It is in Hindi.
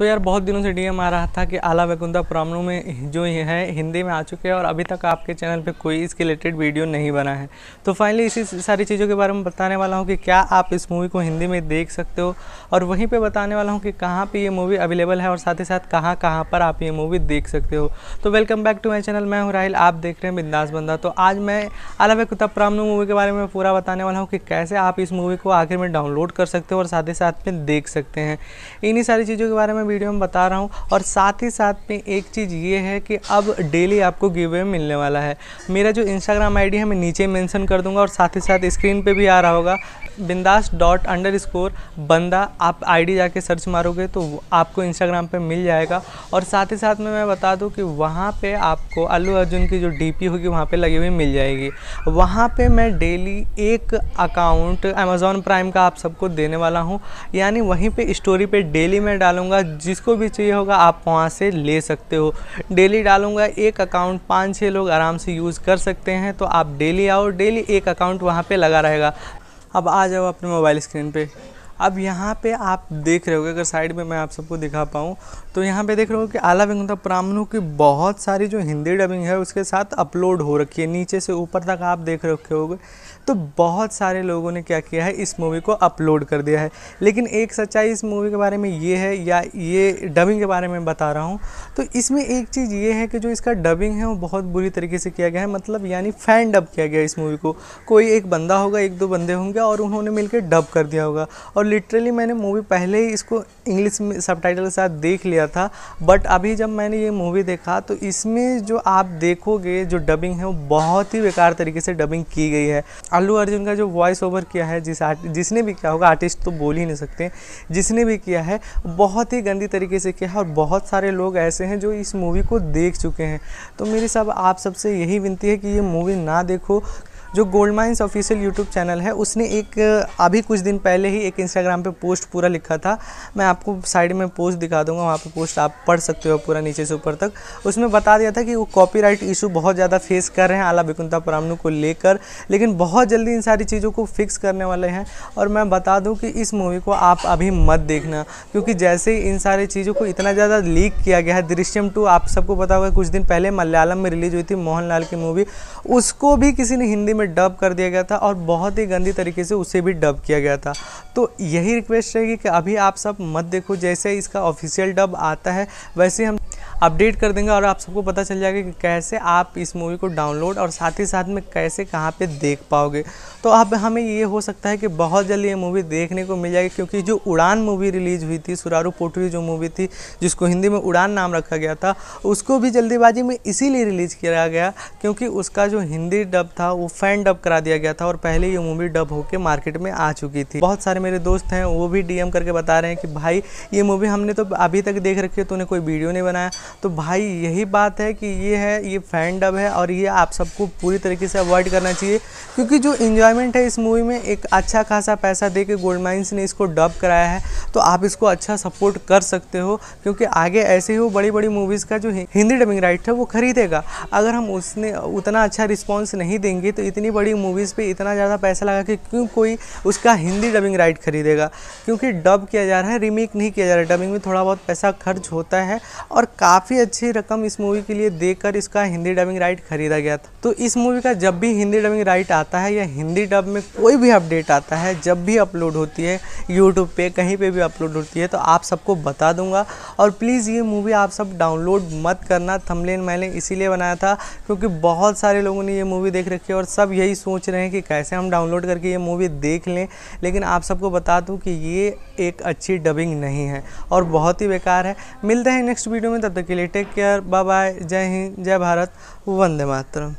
तो यार बहुत दिनों से डीएम आ रहा था कि आला वैकुंठा प्रॉब्लम में जो है, हिंदी में आ चुके हैं और अभी तक आपके चैनल पे कोई इसके रिलेटेड वीडियो नहीं बना है। तो फाइनली इसी सारी चीज़ों के बारे में बताने वाला हूँ कि क्या आप इस मूवी को हिंदी में देख सकते हो और वहीं पर बताने वाला हूँ कि कहाँ पर ये मूवी अवेलेबल है और साथ ही साथ कहाँ कहाँ पर आप ये मूवी देख सकते हो। तो welcome back to my channel मैं हूँ राहिल, आप देख रहे हैं बिंदास बंदा। तो आज मैं आला वैकुंठा प्रॉब्लम मूवी के बारे में पूरा बताने वाला हूँ कि कैसे आप इस मूवी को आखिर में डाउनलोड कर सकते हो और साथ ही साथ में देख सकते हैं। इन्हीं सारी चीज़ों के बारे में वीडियो में बता रहा हूँ, और साथ ही साथ में एक चीज़ ये है कि अब डेली आपको गिव अवे मिलने वाला है। मेरा जो इंस्टाग्राम आईडी है, मैं नीचे मेंशन कर दूँगा, और साथ ही साथ स्क्रीन पे भी आ रहा होगा, बिंदास डॉट अंडर स्कोर बंदा, आप आईडी जाके सर्च मारोगे तो आपको इंस्टाग्राम पे मिल जाएगा। और साथ ही साथ में मैं बता दूँ कि वहाँ पे आपको अल्लू अर्जुन की जो डीपी होगी, वहाँ पे लगी हुई मिल जाएगी। वहाँ पे मैं डेली एक अकाउंट अमेज़ॉन प्राइम का आप सबको देने वाला हूँ। यानी वहीं पे स्टोरी पे डेली मैं डालूँगा जिसको भी चाहिए होगा, आप वहाँ से ले सकते हो। डेली डालूँगा एक अकाउंट, पाँच छः लोग आराम से यूज़ कर सकते हैं तो आप डेली आओ, डेली एक अकाउंट वहाँ पर लगा रहेगा। अब आ जाओ अपने मोबाइल स्क्रीन पे। अब यहाँ पे आप देख रहे हो अगर साइड में मैं आप सबको दिखा पाऊँ तो यहाँ पे देख रहे हो कि आला वेंकुंठा प्रामणु की बहुत सारी जो हिंदी डबिंग है, उसके साथ अपलोड हो रखी है। नीचे से ऊपर तक आप देख रखे होगे तो बहुत सारे लोगों ने क्या किया है, इस मूवी को अपलोड कर दिया है। लेकिन एक सच्चाई इस मूवी के बारे में ये है, या ये डबिंग के बारे में बता रहा हूँ तो इसमें एक चीज़ ये है कि जो इसका डबिंग है, वो बहुत बुरी तरीके से किया गया है। मतलब यानी फ़ैन डब किया गया इस मूवी को। कोई एक बंदा होगा, एक दो बंदे होंगे, और उन्होंने मिलकर डब कर दिया होगा। और लिटरली मैंने मूवी पहले ही इसको इंग्लिश में सब के साथ देख लिया था बट अभी जब मैंने ये मूवी देखा तो इसमें जो आप देखोगे, जो डबिंग है, वो बहुत ही बेकार तरीके से डबिंग की गई है। अल्लू अर्जुन का जो वॉइस ओवर किया है, जिस आर्ट, जिसने भी किया होगा आर्टिस्ट तो बोल ही नहीं सकते, जिसने भी किया है, बहुत ही गंदी तरीके से किया है, और बहुत सारे लोग ऐसे हैं जो इस मूवी को देख चुके हैं। तो मेरी सब आप सबसे यही विनती है कि ये मूवी ना देखो जो Gold Mines official YouTube channel है, उसने एक, अभी कुछ दिन पहले ही एक इंस्टाग्राम पे पोस्ट पूरा लिखा था। मैं आपको साइड में पोस्ट दिखा दूँगा, वहाँ पे पोस्ट आप पढ़ सकते हो पूरा नीचे से ऊपर तक। उसमें बता दिया था कि वो कॉपीराइट इशू बहुत ज़्यादा फेस कर रहे हैं, आला बिकुंता परामनु को लेकर। लेकिन बहुत जल्दी इन सारी चीज़ों को फिक्स करने वाले हैं। और मैं बता दूँ कि इस मूवी को आप अभी मत देखना, क्योंकि जैसे ही इन सारी चीज़ों को इतना ज़्यादा लीक किया गया है, दृश्यम टू, आप सबको पता होगा, कुछ दिन पहले मलयालम में रिलीज़ हुई थी मोहनलाल की मूवी उसको भी किसी ने हिंदी में डब कर दिया गया था और बहुत ही गंदी तरीके से उसे भी डब किया गया था। तो यही रिक्वेस्ट रहेगी कि अभी आप सब मत देखो, जैसे इसका ऑफिशियल डब आता है, वैसे हम अपडेट कर देंगे और आप सबको पता चल जाएगा कि कैसे आप इस मूवी को डाउनलोड और साथ ही साथ में कैसे कहाँ पे देख पाओगे। तो अब हमें ये हो सकता है कि बहुत जल्दी ये मूवी देखने को मिल जाएगी क्योंकि जो उड़ान मूवी रिलीज़ हुई थी, सुरारू पोटरी जो मूवी थी, जिसको हिंदी में उड़ान नाम रखा गया था, उसको भी जल्दीबाजी में इसीलिए रिलीज़ किया गया क्योंकि उसका जो हिंदी डब था, वो फ़ैन डब करा दिया गया था और पहले ये मूवी डब होकर मार्केट में आ चुकी थी। बहुत सारे मेरे दोस्त हैं, वो भी डीएम करके बता रहे हैं कि भाई, ये मूवी हमने तो अभी तक देख रखी है तो उन्हें कोई वीडियो नहीं बनाया। तो भाई यही बात है कि ये है, ये फ़ैन डब है और ये आप सबको पूरी तरीके से अवॉइड करना चाहिए। क्योंकि जो इन्जॉयमेंट है इस मूवी में, एक अच्छा खासा पैसा दे के गोल्ड माइंस ने इसको डब कराया है तो आप इसको अच्छा सपोर्ट कर सकते हो। क्योंकि आगे ऐसे ही वो बड़ी बड़ी मूवीज़ का जो हिंदी डबिंग राइट है, वो खरीदेगा। अगर हम उसने उतना अच्छा रिस्पॉन्स नहीं देंगे तो इतनी बड़ी मूवीज़ पर इतना ज़्यादा पैसा लगा कि क्यों कोई उसका हिंदी डबिंग राइट खरीदेगा? क्योंकि डब किया जा रहा है रिमेक नहीं किया जा रहा है। डबिंग में थोड़ा बहुत पैसा खर्च होता है और काफ़ी अच्छी रकम इस मूवी के लिए देकर इसका हिंदी डबिंग राइट खरीदा गया था। तो इस मूवी का जब भी हिंदी डबिंग राइट आता है या हिंदी डब में कोई भी अपडेट आता है, जब भी अपलोड होती है यूट्यूब पे कहीं पे भी अपलोड होती है तो आप सबको बता दूँगा। और प्लीज़ ये मूवी आप सब डाउनलोड मत करना थमलेन मैंने इसीलिए बनाया था क्योंकि बहुत सारे लोगों ने ये मूवी देख रखी है और सब यही सोच रहे हैं कि कैसे हम डाउनलोड करके ये मूवी देख लें। लेकिन आप सबको बता दूँ कि ये एक अच्छी डबिंग नहीं है और बहुत ही बेकार है। मिलते हैं नेक्स्ट वीडियो में, तब तक के लिए टेक केयर बाय बाय जय हिंद जय भारत वंदे मातरम